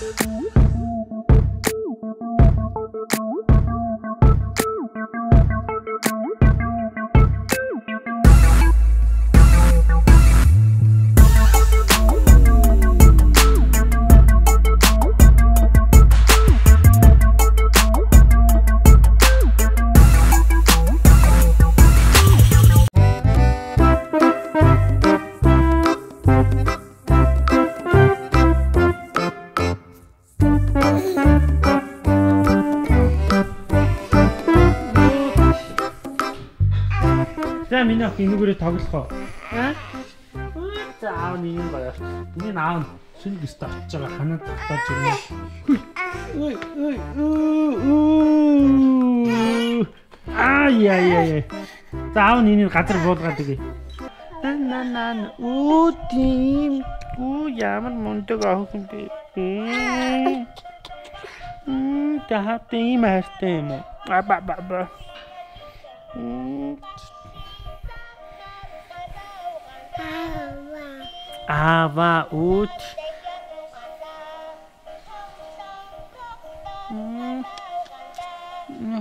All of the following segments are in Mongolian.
Thank you. Энэгээрээ тоглох уу? Аа? За аав нэг юм гоё. Миний аав шилг өстө очиж байгаа ханаад татаж ирнэ. Ой ой ой. Аа яа яа. За аав нэг газар буулгаад өгье. Нан нан нан уу тийм уу ямар мундаг аах юм бэ? Мм таа тийм хайртай юм уу? Ба ба ба. Мм Avaut. Hum.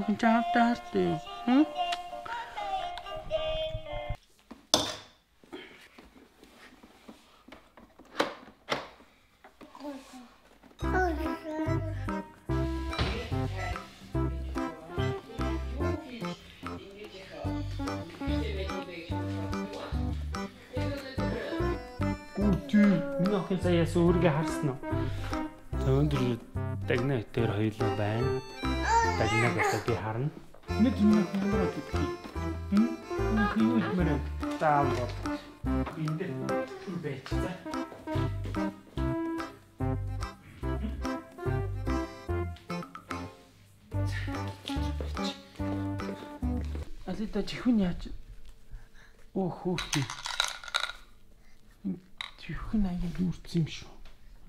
Fantástico. Assim. Hum. Саяас өөрийгөө харсан уу? За өндөр дагна дээр хоёулаа байна. Дагнаг одоо би харна. Нэг юм хэмээр гэдэг. Хм? Нэг юу хэмээр таам бол. Энд дээр байцгаа. Алита чихүн яаж? Оо хөөхий. Чихүн аяа дүүрсэн юм шүү.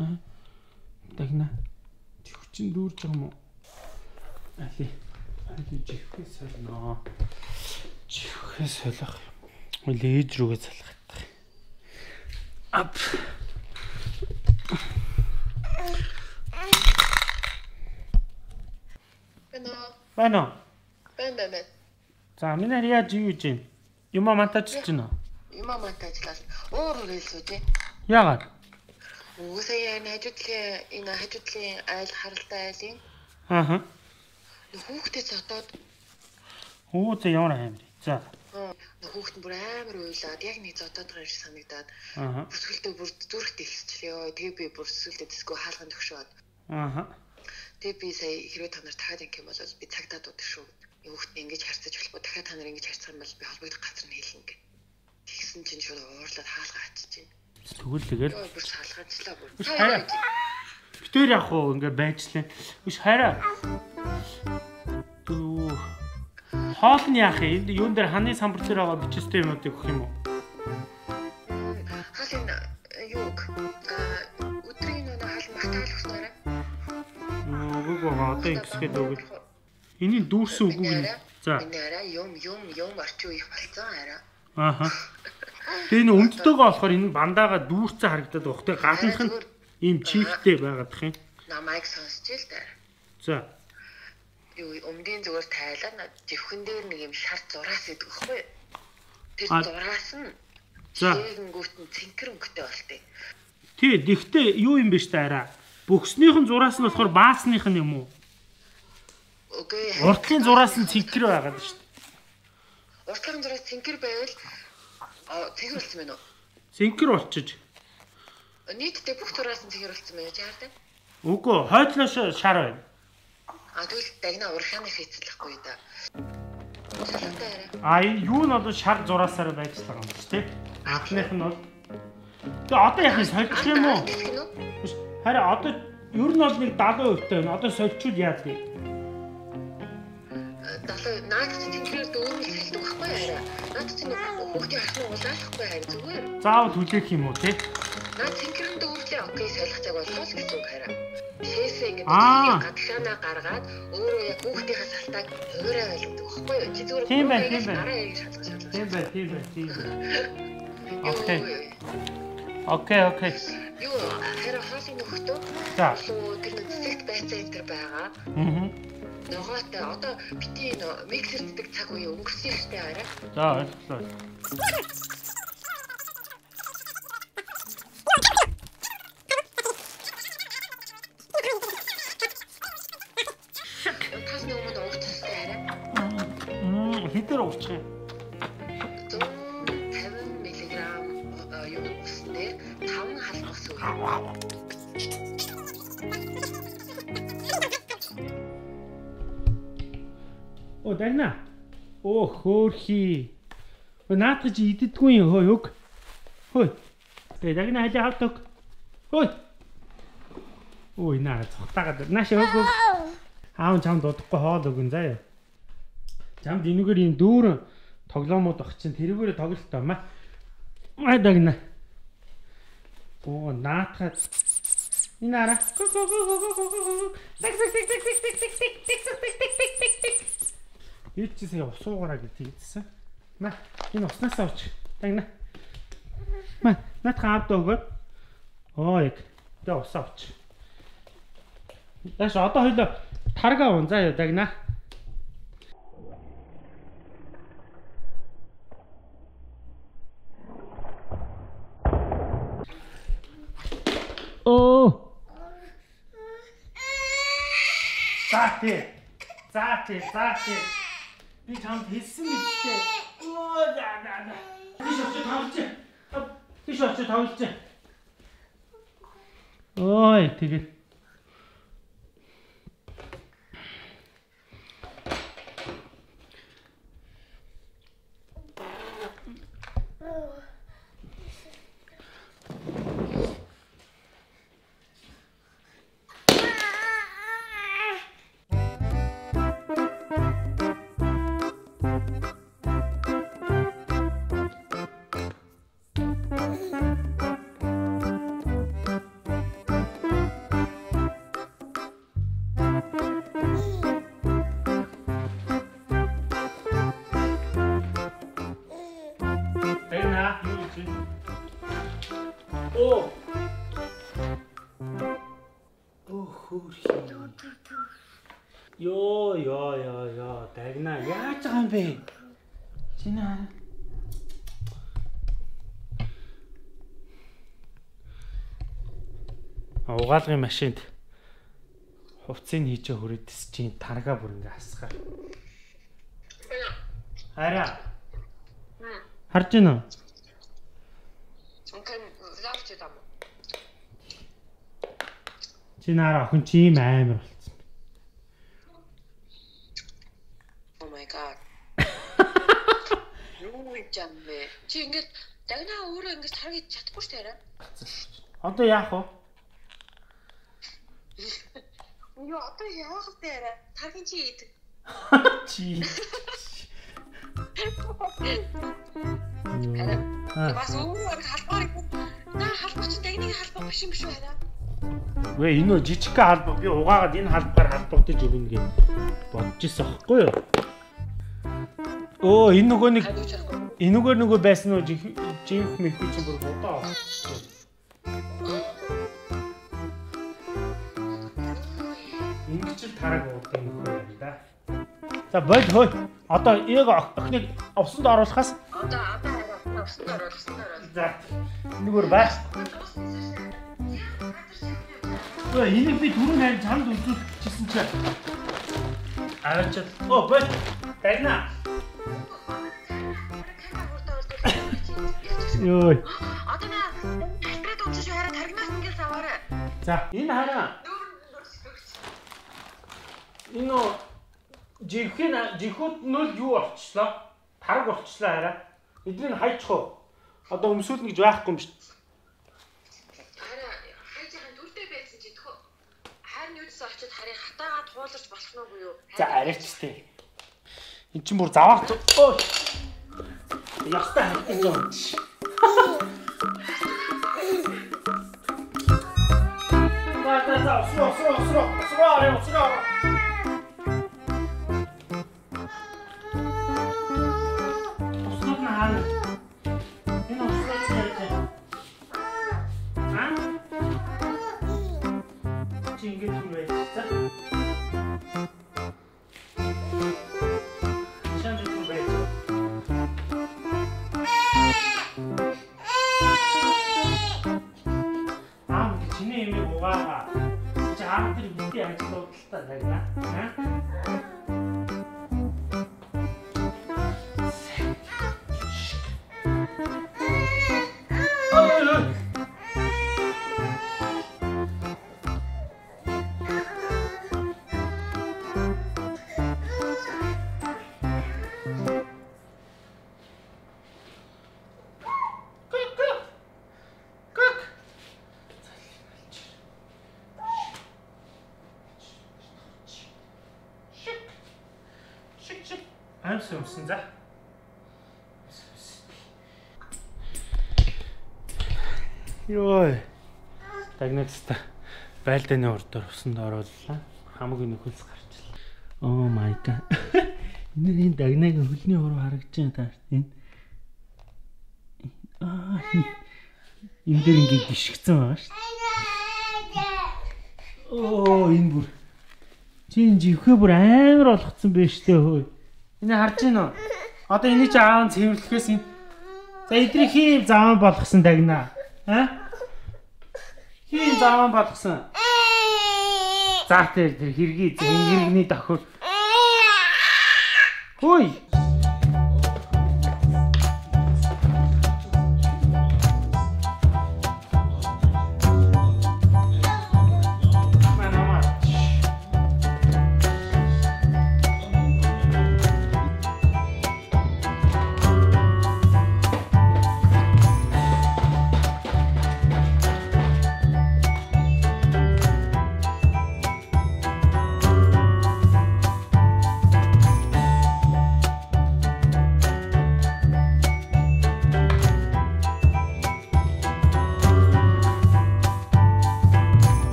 Аа. Дагна. Чихүчин дүүрж байгаа юм уу? Али. Али чихвээ солино. Чихвээ солих юм. Үл ээж рүүгээ залхах. Ап. Байна уу? Бэн бэн бэн. За минь яаж юу гэж юм? Юма мантажилж байна уу? Юмаа мантай ажиллаад өөр өөр хэлсүү тий. Яагаад? Үгүйсээ энэ хажуудлын энэ хажуудлын айл харалтай айлын Аа. хүүхдээ цотоод Оо за ямар аим. За. хүүхэд нь бүр амар уйлаад яг нэг зодоод байгаа шиг санагдаад Аа. бүсгэлдээ бүр зүрхт ихсчихлээ. Тэгээ би бүр бүсгэлдээ дэсгүй хаалганд өгшөөд. Аа. Тэгээ би сая хэрвээ та нар дахиад ингэх юм бол би цагтаа дуудах шүү. Хүүхдээ ингэж харьцаж болохгүй дахиад та нар ингэж юм бол би холбогдох газар нь хэлнэ гэ. Тэгсэн чинь шууд уурлаад хаалга ачиж байна. Тэгвэл тэгэл бүр салгаанчлаа бүр. Битээр явах уу ингээ байжлаа. Биш хараа. Дүү. Хоол нь яах юм? Энд юун дээр ханы самбар дээр байгаа бичстэй юмуудыг өгөх юм уу? Хаалын юуг өдрийн нэг хаал мартаал өгснөөрэ. Үгүй байгаа. Одоо ингэсгээд өгөл. Энийг дүүрсэн үгүй. За. Энэ арай юм юм юм орчин үеих болцсон арай. Ааха. Тэгээ энэ өмддөөгөө болохоор энэ бандаага дүүрцэн харагдаад байх. Тэгээ гаднах нь ийм чигтэй байгаадах юм. Намайг сонсч л дээ. За. Юу өмдийн зүгээр тайлаа над живхэн дээр нэг юм шар зураас идэх байхгүй. Тэр зураас нь За. тэгэнгүүт нь цэнкэр өнгөтэй болтой. Тий, тэгтээ юу юм бэ штэ арай. Бөхснийхэн зураас нь болохоор баасных нь юм уу? Үгүй. Уртлын зураас нь цэнхэр байгаад штэ. Уртлын зураас цэнкэр байвал а цэнкэр болсон байна уу? Цэнхэр болчиж. Нийтдээ бүх зураас нь цэнкэр болсон байна жаардаг. Үгүй, хойдлоос шар байна. А тэгвэл дагна урхааны хийцлэхгүй да. А юу нь бол шар зураасаар байж байгаа юм шүү, тий? Анхных нь бол Тэгээ одоо яах юм сольчих юм уу? Харин одоо ер нь бол нэг 70% таа. Одоо сольчуул яад вэ? 70 наад чинь цэнкэрээр дөрөв хэлдэг байхгүй арай. Наад чинь хүүхдийн харсан улаалахгүй харин зүгээр. Заавал хүлээх юм уу, тий? Наад цэнкэрэн дөрвлээ окей солих цаг боллоо л гэсэн үг хараа. Шээсээ ингэ Аа. гадагшаанаа гаргаад өөрөө яг хүүхдийнхээ салтааг хуурай байлгадаг байхгүй юу? Чи зүгээр Тийм бай, тийм бай. Тийм бай, тийм бай, тийм. бай. Окей. Окей, окей. Юу хараа хоолыг нөхөтөө. За. Тэр нэг цэцэгт байцаа энэ төр байгаа. Аа. Ногоотой одоо бити миксерддэг цаг үе өнгөрсөн штэ арай. За ойлголоо. Өө наадах чи иддэггүй юм хөө юг. Хөөе. Тэгээ дагна хали хавтаг. Хөөе. Ой наа цогтаагаад нааш өг өг. Аав чам дуудахгүй хоол өгөн заяа. Чамд энүүгээр энэ дүүрэн тоглоомод ах чинь тэрүүгээр тоглолт таа. Маа дагна. Оо наатахад Энэ ара. Тик тик тик тик тик тик тик тик тик тик тик тик тик тик. Чи сая усуугараа гэж хэлсэн. Ма энэ уснаас авч. Тагна. Ма нат хавд өгөө. Оо яг. Тэ ус авч. Яаш одоо хоёлоо тарга уун заа юу дагна. Оо. За тий. За тий, за тий. Би чамд хэлсэн биз дээ. Оо за за за. Тийш очиж тоглож. Тийш очиж тоглож. Ой, тэгээд угаалгын машинд хувцсыг хийжээ хүрээдэс чинь тарга бүр ингээ хасгаа. Хараа. Харж байна уу? Ункан лавч дам. Чи наараа охин чи ийм амар болсон. Oh my god. Юу юм бэ? Чи ингээд дагнаа өөрөө ингэж таргаж чадахгүй шүү дээ. Одоо яах вэ? Юу одоо яах вэ? Таргын чи идэг. Чи. Аа. Бас өөр халбаар наа халбар чи дагныг халбар биш юм шүү арай. Вэ энэ нөө жижиг халбар би угаагаад энэ халбаар халбагдаж өгнө гэж бодож ирсэн аахгүй юу? Оо энэ нөгөө нэг энүүгээр нөгөө байсан нөө жинх мэхүү чи бүр бодоо. хараг уудын нөхөр юм да. За бод хой. Одоо ээг охиныг овсонд оруулахаас одоо одоо хараа овсонд оруулсан оруулсан. За энэгээр байх. Өө энийг би түрүүн хань чамд үзүүлчихсэн чи. Аваачаад. Оо бод. Дагна. Йой. Одоо нэ. Тэтрээд үзчих хараа таргнаас ингээл саваарай. За энэ хараа энэ нөө жирхэн жирхүүд нөл юу болчихлоо? Тарг болчихлоо хараа. Эднийг хайчих уу? Одоо өмсүүлнэ гэж байхгүй юм шүү. очиод харин хатаагаад хууларч болох нь үгүй юу? За арайч тээ. Эн чинь бүр заваарч. Ой. Ястай хатдаг юм чи. Баа баа баа, суу суу суу, суу арай, суу арай. Чи ингэж хүн байж за. Шанд Юмсан за. Йой. Дагнагста байлдааны урдаар усанд орууллаа. Хамгийн нөхөлс гарчлаа. Oh my god. Энэ энэ дагнагийн хөлний уруу харагдаж байна таа. Энэ. Аа. Энэ дээр ингээ гიშгцэн байгаа шүү. Оо энэ бүр. Чи энэ живхээ бүр амар болгоцсон байж тээ хөөе. Энэ харж гин үү? Одоо энийг чи аав нь цэвэрлэхээс энэ За эдрийг хийм заван болгосон дагнаа. Аа? Хийм заван болгосон. За тэр тэр хэргийг хэрэгний дохор. Хөөе.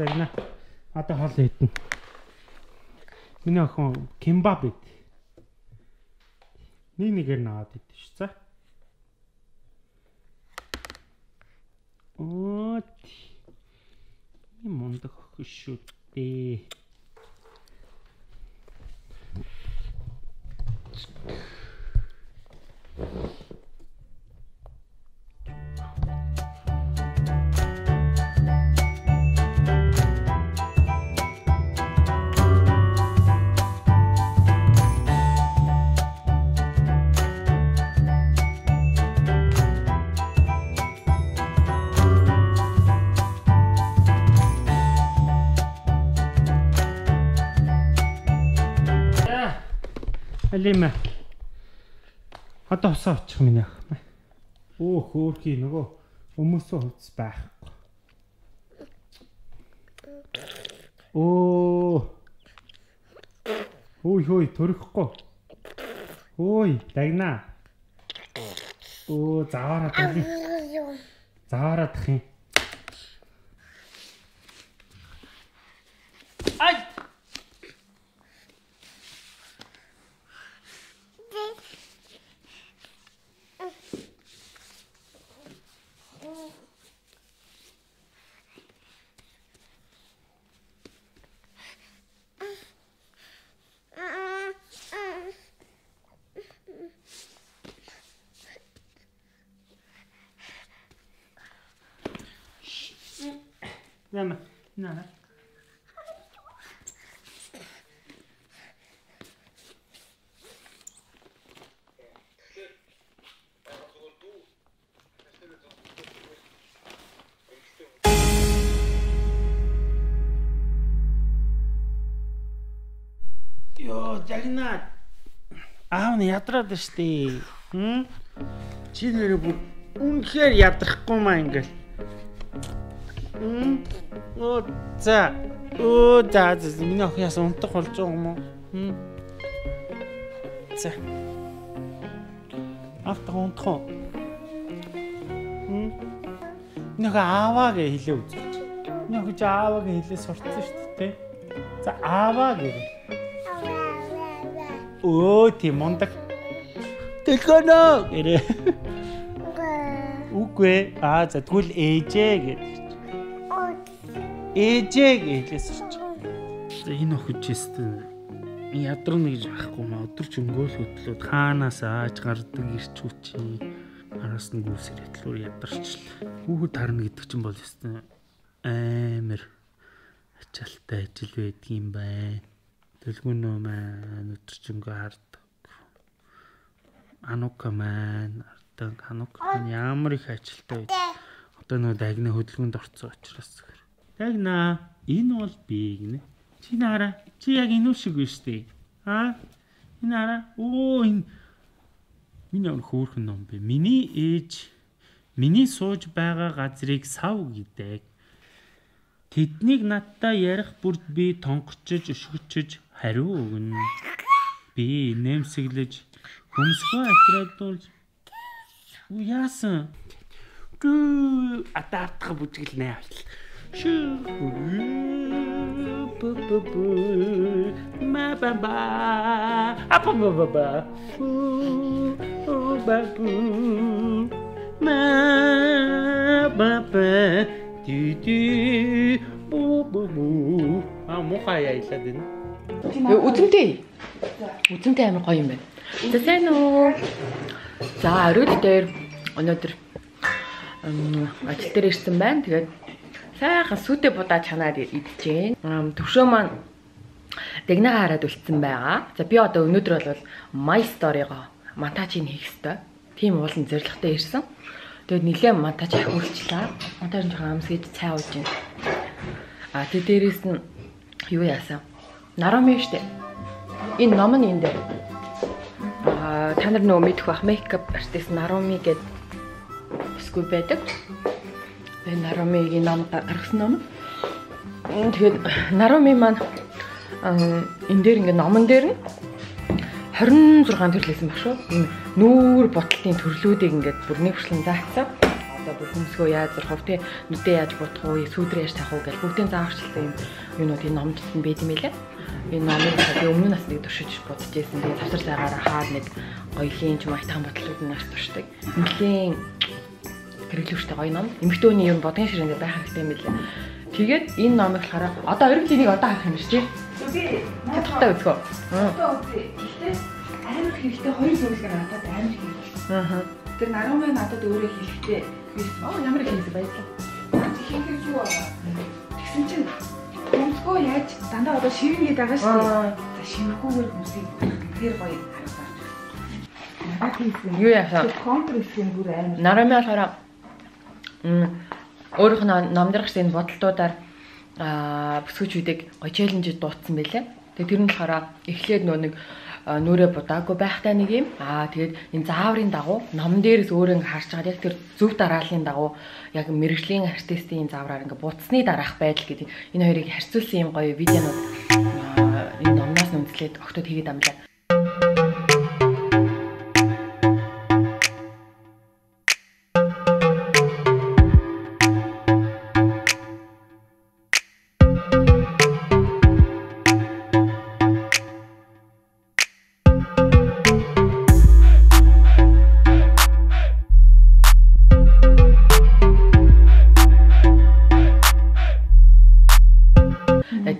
Дагна. Одоо хоол идэн. Миний охин кимбаб ид. Нэг нэгээр наваад идэж ш. За. Оо. Ийм мундаг охин шүү дээ. За. Алима. Одоо усаа очих миний ах. Өөх өөрхий нөгөө хүмүүсөө хувцс байхгүй. Оо. Хөөй хөөй төрөхгүй. Хөөй дагнаа. Оо заваараад байна. Заваараад ах юм. Ай! Яма. На. Йоо, загнаа. Аав нь ядраад штэ. Хм? Чи нэрээ бүр үнэхээр ядрахгүй маа ингээл. Хм? Оо, за. Оо, за, за, миний охин яс унтах болж байгаа юм уу? Хм? За. Авто унтах уу? Хм? Нэг ааваа гэж хэлээ үзэж. Гэж ааваа гэж хэлээ сурцсан шүү дээ. За ааваа гэж. Өө тийм мондаг. Дэлгэнэ гэрээ. Үгүй аа за тэгвэл ээжээ гэдэг. Ээжээ гэж хэлээс сурч. За энэ охид чистэн ядрна гэж ахгүй маа өдөрч өнгөөл хөдлөөд хаанаас ааж гардаг ирч хүчи араас нь гүсэр ятлуур ядарчлаа. Хүүхэд харна гэдэг чинь бол ёстой амар ачаалтай ажил байдгийм бай. Дэлгүүнөө маань өдөрчөнгөө хардаг. Анука маань хардаг. Анука маань ямар их ажилтай байд. Одоо нөө дагна хөдөлгөөнд орцсон учраас. Дагна энэ бол би гинэ. Чи наараа чи яг энэ шиг биш үү? Аа? Энэ хараа. Оо энэ Миний ямар хөөрхөн ном бэ? Миний ээж миний сууж байгаа газрыг сав гэдэг. Тэднийг надтай ярих бүрд би тонгочж өшгөчж хариу өгнө. Би нэмсэглэж хөмсгөө ахирадуулж яасан? Гүү атаартах бүжгэл нэ авчил. Шүү. Ма ба ба. Апа ба ба ба. Ба. Ма ба ба. Ди ди. Бу бу бу. А мухай яйлаад байна. Үзэмтэй. Үзэмтэй амар гоё юм байна. За сайн уу. За орой дээр өнөөдөр ажил дээр ирсэн байна. Тэгээд сайхан сүдэ будаа чанаад идчихээн. Төвшөө маань дэгнээ хараад үлдсэн байгаа. За би одоо өнөөдөр бол my story-го монтажийг хийх ёстой. Тийм уулын зоригтой ирсэн. Тэгээд нилээн монтаж ахиулчлаа. Монтаж нь жоохон амсгийж цай ууж байна. А тэ дээрээс нь юу яасан? Нароми штэ. Энэ ном нь энэ дээр. А та нар нөгөө мэдэх бах мейкап артист Нароми гэдэг бүсгүй байдаг. Тэгээ Наромигийн ном гаргасан ном. Тэгээд Нароми маань энэ дээр ингээ номон дээр нь 26 төрлөөсөн баг шүү. Энэ нүүр ботлын төрлүүдийг ингээд бүр нэг хүршлэн заацсан. Одоо бүр хүмсгөө яаж зарах вэ? Нүдээ яаж бодох вэ? Сүүдрээ яаж тавих вэ гэж бүгдийн зааварчилсан юм юунууд энэ номд нь байд юм лээ. Энэ номыг би өмнө нас нэг туршиж бодож байсан. Тэгээ завсар цагаараа хаад нэг гоёлын ч маятхан ботлууд нь нас туршдаг. Нэлийн хэрэглүүштэй гоё ном. Эмэгтэйний юм бодгийн ширээнд байх хэрэгтэй юм билээ. Тэгээд энэ номыг болохоор одоо ориг энийг одоо харах юм биш чи? Би чадхтай үзгөө. Одоо үзье. Гэхдээ амар хэрэгтэй хоёр зүйлээр надад амар хэрэгтэй. Аа. Тэр нарумын надад өөрөө хэрэгтэй. Би оо ямар их хэрэгтэй баярлалаа. Хийх юу аа? Тэгсэн чинь Өмсгөө яаж дандаа одоо шивнгээд байгаа шүү дээ. За шивхгүйгээр хүмүүсийг тэр гоё харагдаж. Юу яхаа? Хийх бүр амар. Нарами болохоор өөрийнх нь энэ бодолтуудаар аа бүсгүүчүүдийг гоё челленжд дуутсан байлээ. Тэгээ тэр нь болохоор эхлээд нөө нэг нүрэ будаагүй байхтай нэг юм. Аа тэгээд энэ зааврын дагуу ном дээрээс өөрөө ингээ харж байгаа яг тэр зөв дарааллын дагуу яг мэрэгжлийн артистийн заавраар ингээ буцсны дараах байдал гэдэг энэ хоёрыг харьцуулсан юм гоё видеонууд энэ номноос нь үндэслээд огтод хийгээд амлаа.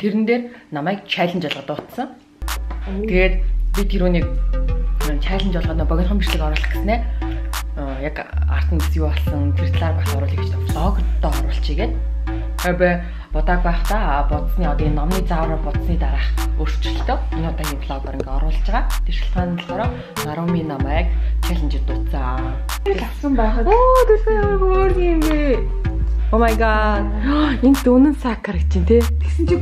Тэрэн дээр намайг чаленж болгоод дуутсан. Тэгээд би тэр үнийг чаленж болгоод богинохон бичлэг оруулах гэснээр яг арт нь юу болсон тэр талаар бас оруулах гэж влогдоо оруулчихъя гээд. Хэвээ бодог байхдаа бодсны одоо энэ номны заавраар бодсны дараах өөрчлөлтөө энэ удаагийн влогоор ингээ оруулж байгаа. Тэр шалтгаан нь болохоор Наруми намайг чаленжд дуцсан. Авсан байхад оо ямар өөр юм бэ? Oh my god. Энэ дүүнэн сакар гэж чинь тий. Тэгсэн чи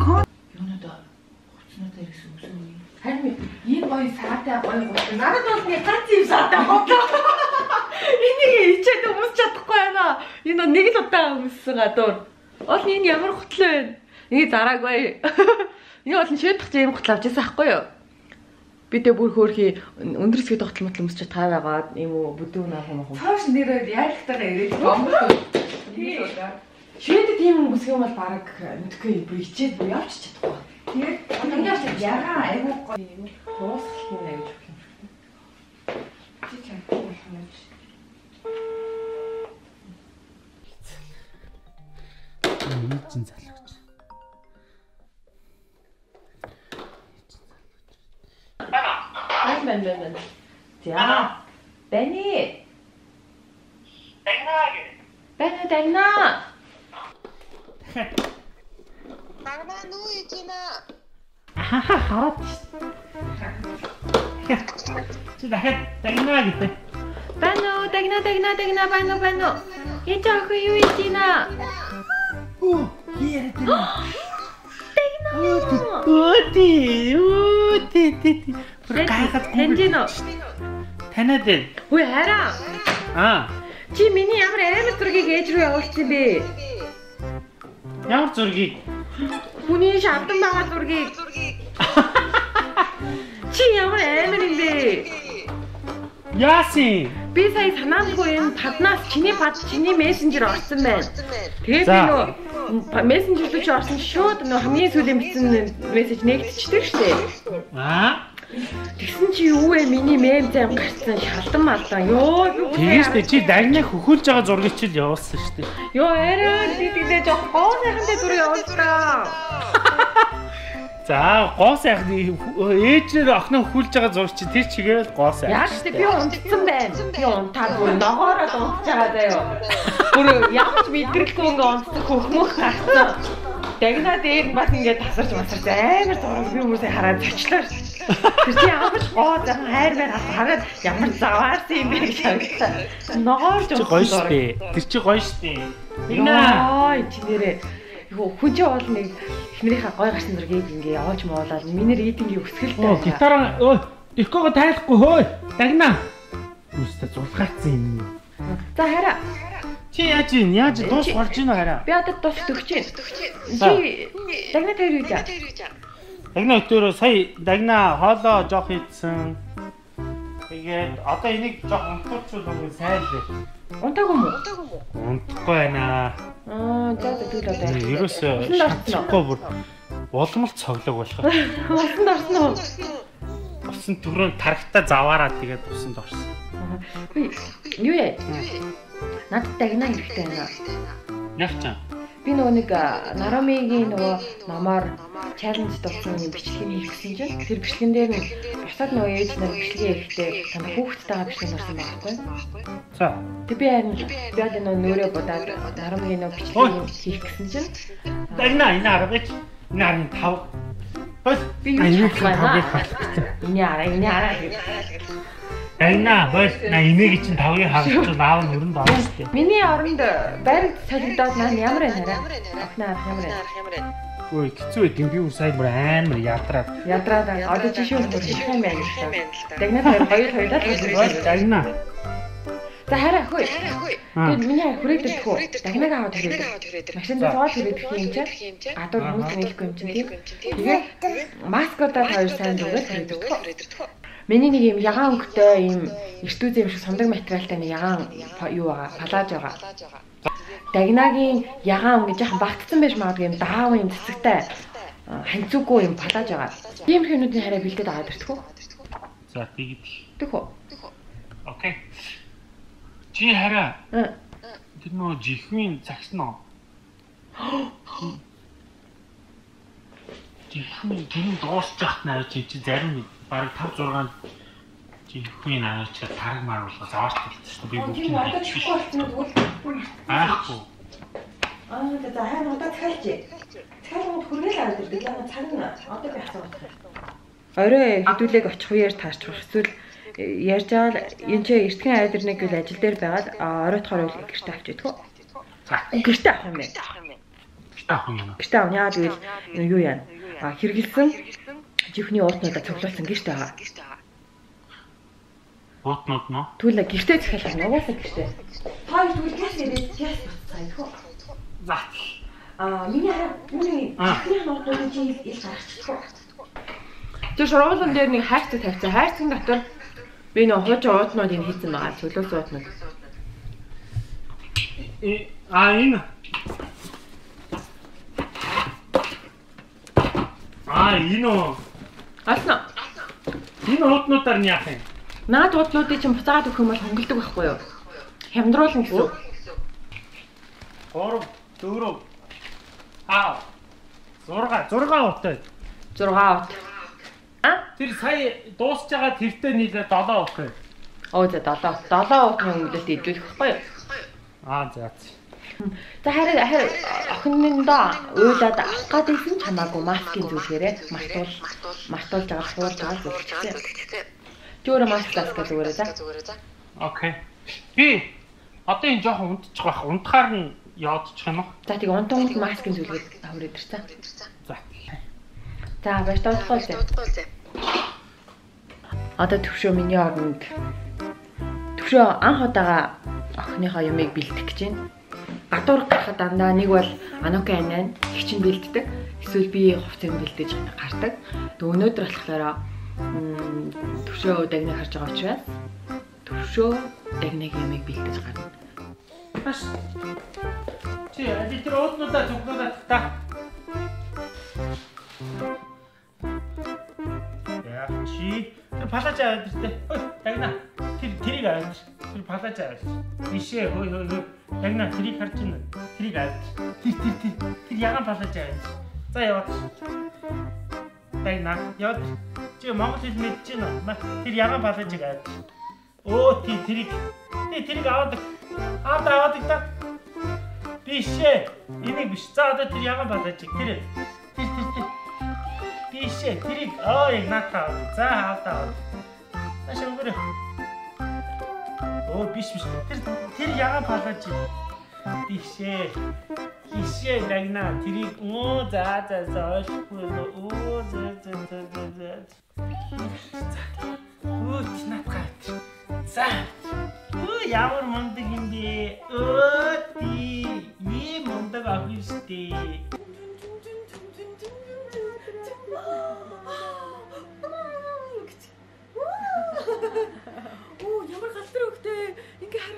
Харин ийм гоё саатай гоё гоё. Надад бол нэг ганц юм саатай бодлоо. Энийг ичээд өмс чадахгүй байна. Энэ нэг л удаа өмссөн гадуур. Ол энэ ямар хутлаа вэ? Энийг зараагүй. Энэ бол шийдэх юм хутал авч ирсэн байхгүй юу? Би тэ бүр хөөрхи өндөр хэсгээ тогтол мотлол өмсч таа байгаа юм уу бүдүүн аа юм уу? Цааш нэрээр яалтайгаа ирээд бомб. Швед тийм хүмүүс юм бол баг мэдхгүй би хичээд явж чадахгүй. Тэгээд хангаас ягаа айгүй гоё юм. Дуусгах юм аяж өгөх юм. Чи чадахгүй болох юм биш. Мичэн залгаж. Ай мен мен мен. За. Бэни. Дагнаа. Бэни дагна. Магнаа нүү ижина. Ахаа хараад. Чи дахиад дагнаа гэдэг. Бэно дагна дагна дагна бэно бэно. Ич ах юу ичина. Оо, яа гэдэг. Дагна. Өөти, өөти, ти. Гайхаад Таньжино. Танаад байна. Хөөе хараа. Аа, Чи миний ямар амар зургийг ээж рүү явуулсан бэ? ямар зургийг? Хүний шавдан байгаа зургийг. Чи ямар амар юм бэ? Яасын? Би сая санаандгүй юм паднаас чиний пад чиний мессенжер орсон байна. Тэгээ би нөө мессенжер рүү чи орсон шууд нөө хамгийн сүүлийн бичсэн мессеж нэгтчихдэг штэ. Аа, Тэгсэн чи юу вэ? Миний мем зам гарсан шалдан малдан. Йоо тэгээс тэ чи дагнаа хөхүүлж байгаа зургийг чи л явуулсан шүү дээ. Йоо арай би тэгдэ жоох гоо сайхантай зүр явуултаа. За, гоо сайхан ээжээр охноо хөхүүлж байгаа зураг чи тэр чигээл гоо сайхан. Яаж ч би унтсан байна. Би унтаад бүр ногоороод унтж байгаа даа юу. Бүр ямар ч мэдрэлгүй ингээ унтсан хөхмөх гарсан. Дагнаа дээр бас ингээ тасарч масарч амар зураг би хүмүүсээ хараад зочлоо. Тэр чи ямар гоо зан хайр байр хараад ямар заваарсан юм бэ гэж харагдсан. Ногоорж гоё дээ. Тэр чи гоё шүү дээ. Яа, чи нэрээ Юу хүн чи бол нэг эхнэрийнхээ гой гарсан зургийг ингээ явуулж муулаад минер эдингийн өсгөлтэй. Оо, гитараа өө, ихгоо тайлахгүй хөөе. Дагнаа. Үстэ зургаацсан юм. За хараа. Чи яаж ийн? Яаж дуус гарч ийн хараа. Би одоо тус төгч юм. За. Чи дагна тэр юу яа? Дагнаа өтөрөө сая дагнаа хоолоо жоох хийдсэн. Тэгээд одоо энийг жоох унтуулчихвал сайн л дээ. Унтаагүй юм уу? Унтахгүй байна. Аа, за тэгвэл одоо. Ерөөсөө уу? шатчихгүй бүр улмал цоглог болох. Усанд орсон уу? Усан түрүүн тархтаа заваараа тэгээд усанд орсон. Юу яа? Надад дагна хэрэгтэй байна. Яг ч юм. Би нөгөө нэг Нарамигийн нөгөө номоор чаленж дурсан юм бичлэгийг хийх гэсэн чинь тэр бичлэгэн дээр нь бусад нөгөө ээж нар бичлэгээ хийхдээ тань хүүхдтэйгээ бичлэг нарсан байхгүй. За. Тэг би харин би одоо нөгөө нөрөө будаад Нарамигийн нөгөө бичлэгийг хийх гэсэн чинь Дагнаа энэ аргач. Энэ арын тав. Бос би юу хийх байна? Эний араа, эний араа. Дагнаа бос на имийг чинь тавыг хавчвал аав нь өрөнд орно шүү дээ. Миний оронд байраг солигдоод маань ямар байна хараа? Охноо арах ямар байна? Ой хэцүү байт юм би үр сайн бүр амар ядраад. Ядраад. Одоо чи бүр их юм байна л та. Дагнаад хоёр хоёулаа Бос төлөв. дагнаа. За хараа хөөе. Тэгээд миний хараа хүрээд ирэхгүй. Дагнаг аваад хүрээд. Машин дээр зоол хүрээд ирэх юм чинь. Гадуур хүмүүс нэлэхгүй юм тийм. Тэгээд маскуудаа хоёр сайн зүгээр хүрээд ирэхгүй. Миний нэг юм ягаан өнгөтэй юм эртүүзээ юм шиг сундаг материалтай нэг ягаан юу байгаа, палаж байгаа. Дагнагийн ягаан өнгө жоохон багтсан байж магадгүй юм даав юм цэцэгтэй ханцуугүй юм палаж байгаа. Тийм хүмүүсийн хараа бэлдээд аваад ирдэг үү? За тэгээд Тэгэх үү? окей. Чи хараа 응. тэр нөө жихмийн загснаа. Жихмийн тэр нь дуусч яхад наа чи зарим нэг бараг 5 6 жихмийн аа чи тараг маруулгаас шүү дээ. Би бүгд нь? Аахгүй. Аа за хайр удаа цахалч. Цахалгууд хүргээл аваад ирдэг. Яна цаг нь одоо би асуух. Орой хэдүүлэг очих үеэр таарчих. Эсвэл э, ярьж байгаа л энэ ч эртхэн айдэрнэг гэл ажил дээр байгаад а, оройтохоор үл гэртээ авч идэх үү? За. Гэртээ авах юм байна. Таах юм. Гэртээ авах яа гэвэл юу яа? А хэрэгэлсэн жихний уутнуудаа цуглуулсан гэртээ аваа. Уутнууд нөө. Түлээ гэртээ захиалах нь угаасаа гэртээ. Хоёр түл яс ирээд яс бацгаа юу? За. А миний хараа миний Аа. жихний уутнуудын чи ил гарчихдаг. Тэр шургуулан дээр нэг хайрцаг тавьсан. Хайрцагын дотор би нөө хуучин уутнууд юм хийсэн байгаа. Цөлөөс уутнууд. Э А энэ. А энэ үү? Ална. Энэ ууднуудаар нь яах юм? Наад уудлуудыг чинь буцаагаад өгөх юм бол хөнгөлдөг байхгүй юу? Хямдруулна гэсэн. үг. 3 4 аа 6 6 утаа. 6 ут. А? Тэр сая дуусж байгаа тэртээ нийлээ 7 утаа. Оо за 7. 7 утны хөнгөлөлт идүүлэх байхгүй юу? Аа за. За харин охиндоо уйлаад авах гадайсан ч хамаагүй маскын зүйлээрээ мартуул мартуулж байгаа хуурж байгаа зүйлчтэй. Чи өөрөө масклаас гэж зүгээр за. Окей. Би одоо энэ жоохон унтчих байх. Унтахаар нь яодчих юм уу? За тийм унтунд маскын зүйлгээд хавраад ирсэн. За. За баяр тоохгүй зэ. Одоо төвшөө миний оронд төвшөө анх удаага охиныхоо юмыг бэлдэх гэж байна. Гадуур гарахад дандаа нэг бол Аноки анаа хичин бэлддэг. Эсвэл би хувцас бэлдэж гардаг. Тэг өнөөдөр болохоор төвшөө дагныг харж байгаа учраас төвшөө дагныг юмыг бэлдэж гарна. Маш. Чи аль тэр ууднуудаа зүгнүүдээ та. Чи тэр палаж аваад иртээ. Ой, тагна. Тэр тэрийг аваад. Тэр палаж аваад. Бишээ хой хой хой. Тагна тэрийг харж байна. Тэрийг аваад. Тэр тэр тэр тэр ягаан палаж аваад. За яваад. Тагна яваад. Чи Монгол хэл мэдэж байна. Тэр ягаан палажийг аваад. Өө тий тэрийг. Тий тэрийг аваад. Аваад аваад та. Бишээ. Энийг биш. За одоо тэр ягаан палажийг тэр. Тэр тэр тэр. Бишээ. Тэрийг оо яг наатаа. За аваад. Маш өнгөрөө. Оо биш биш. Тэр тэр ягаан палажийг. Бишээ. Бишээ нагна. Тэрийг оо за за за ойлгохгүй. Оо за за за за за. Оо чинатгаа. За. Оо ямар мундаг юм бэ? Оо тий. Ийм мундаг ах юм штэ. Оо got it.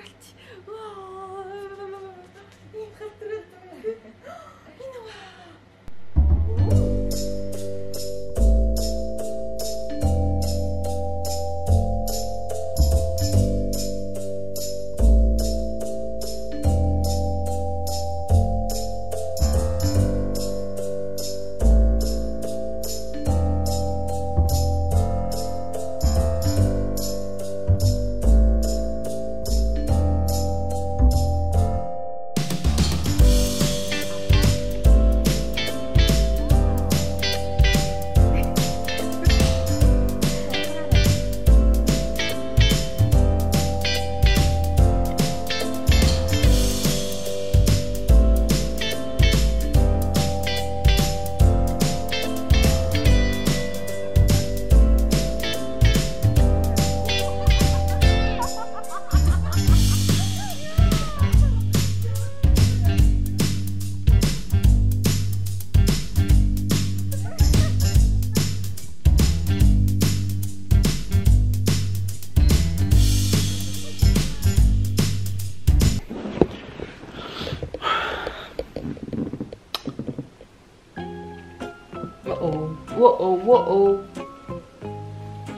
Оо.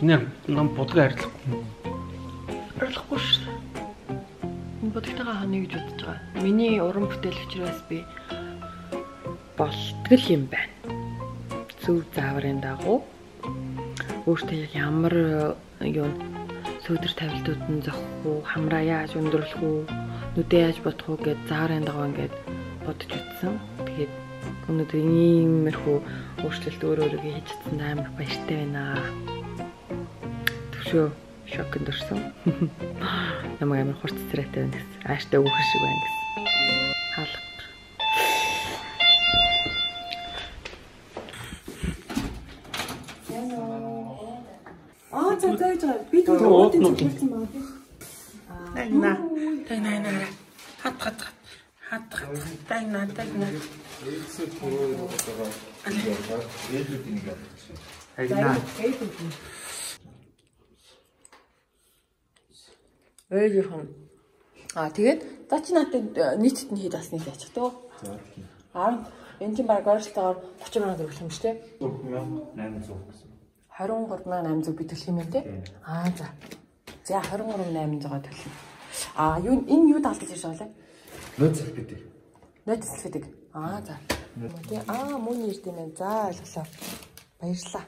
Энэ нам будгаа арилахгүй. Ойлгохгүй шүү. Энэ бодогтойгоо хана гэж бодож байгаа. Миний уран бүтээлчрээс би болтгол юм байна. Зөв зааврын дагуу өөртөө яг ямар юу сөөдөр тавилтууд нь уу, хамраа яаж өндөрлөх үү, нүдээ яаж бодох уу гэд зааврын дагуу ингээд бодож утсан. Тэгээд өнөөдөр иймэрхүү өөрчлөлт өөр өөрөөгөө хийж чадсан амар баяртай байна. Төвшөө шокнд орсон. Намайг амар хурц царайтай байна гэсэн. Ааштай өгөх шиг байна гэсэн. Хаалга. Аа за за за би түрүү уудын зөвлөсөн байна би. Тагна. Тагна нэ. Хат хат хат. Хат хат. Тагна тагна. Тагна. Ээж хон. Аа тэгээд за чи надад нийтэд нь хэд асны яачих төө. За тийм. Аа энэ чинь баг ойролцоогоор 30 мянга төгрөг юм шүү дээ. 3800 гэсэн. 23800 би төлөх юм байна те. Аа за. За 23800 төлөх. Аа юу энэ юу даалгаж ирж байгаа лээ? Нөөц салбитыг. Нотислэдэг. Аа за. Аа мөн байна. За ойлголоо. Баярлалаа.